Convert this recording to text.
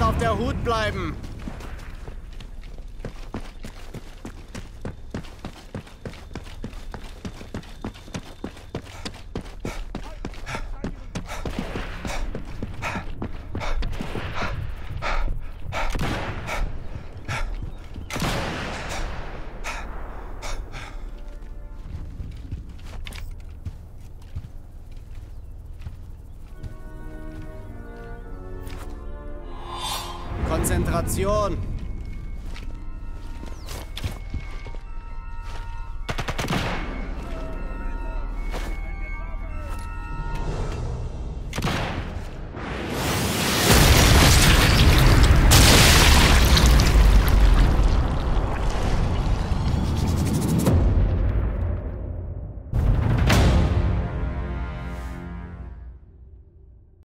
Auf der Hut bleiben. Konzentration.